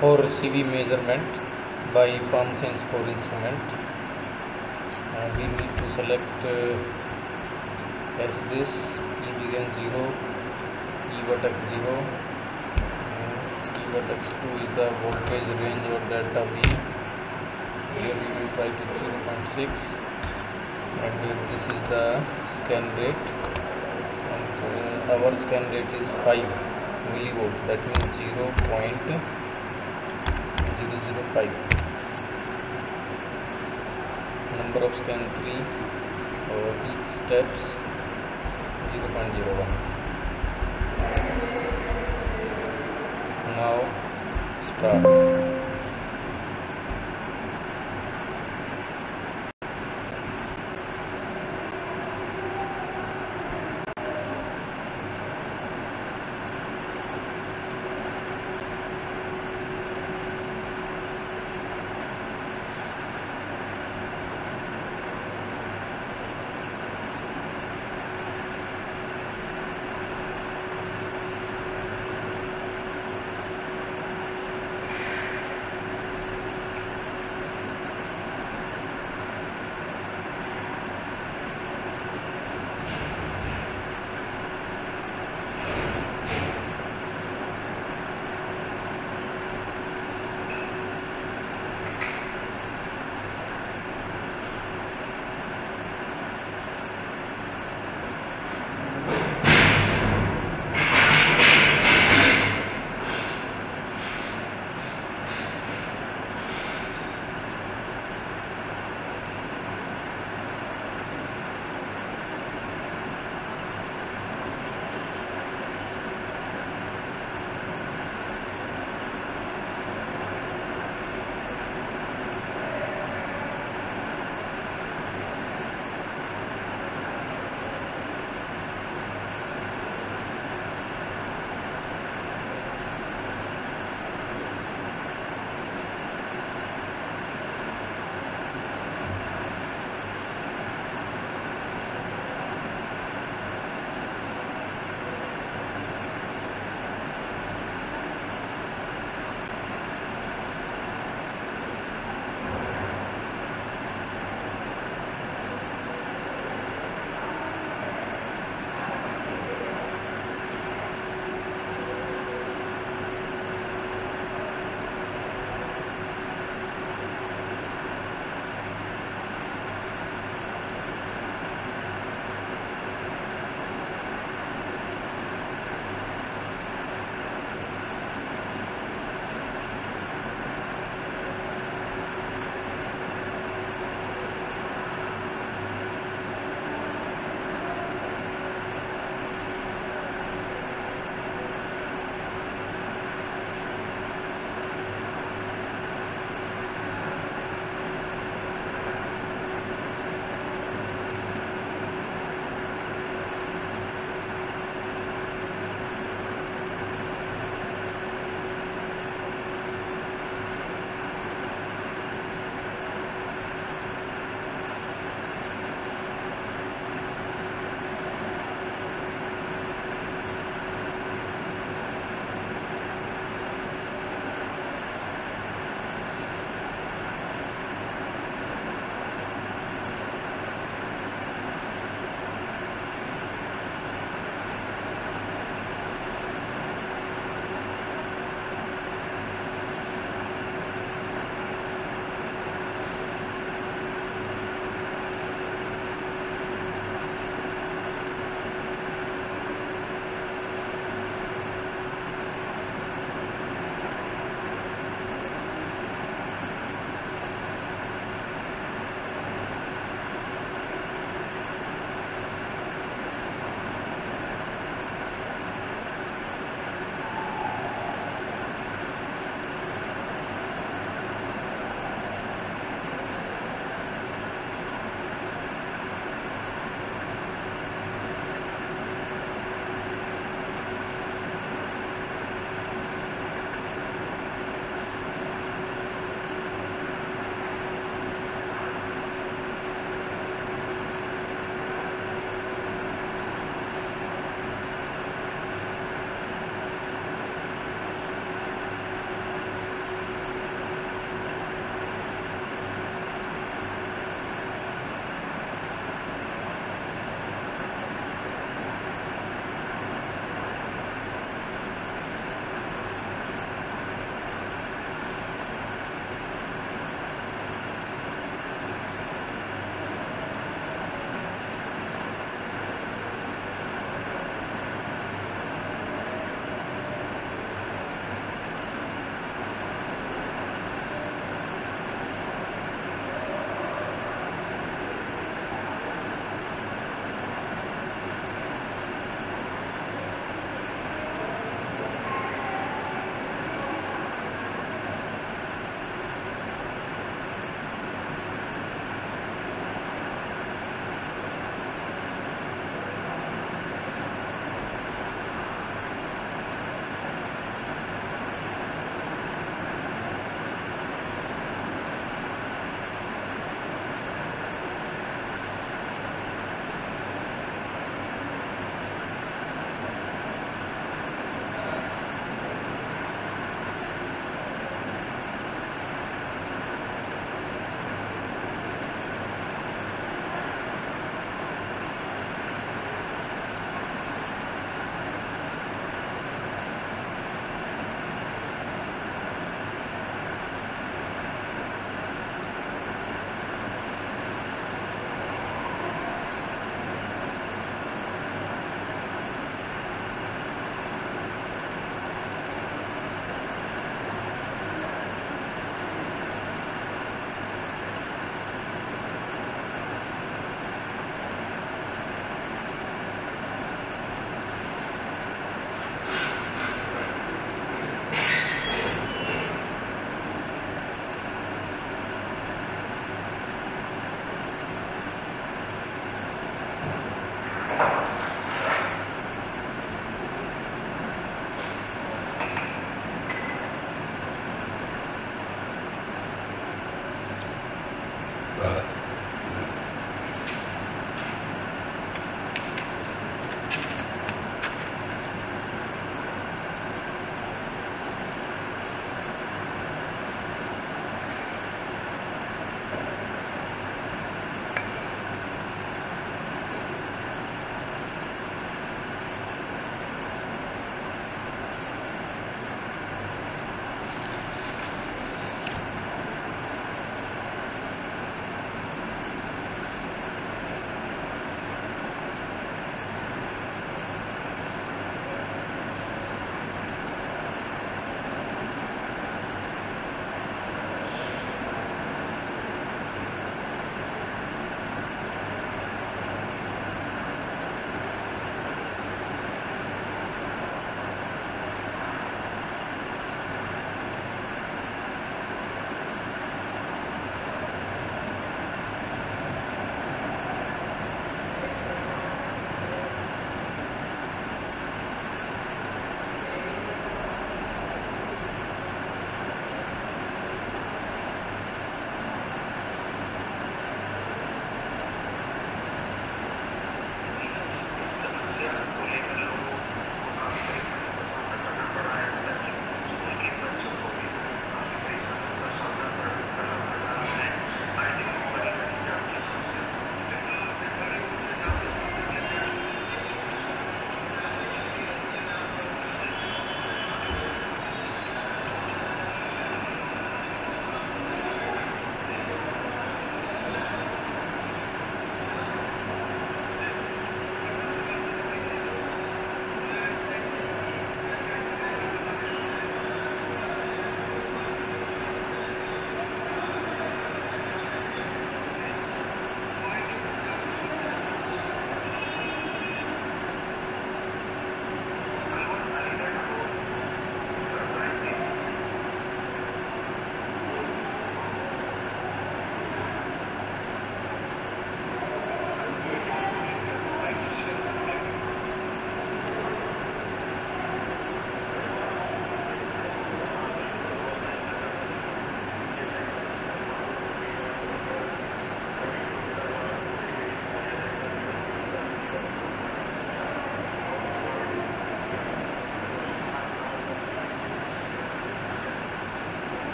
for CV measurement by PalmSens 4 instrument uh, we need to select uh, as this E begin 0 E vertex 0 uh, E vertex 2 is the voltage range of delta V here we will try to 0.6 and uh, this is the scan rate and our scan rate is 5 millivolt that means 0. 0.005 number of scan 3 or each steps 0.01 now start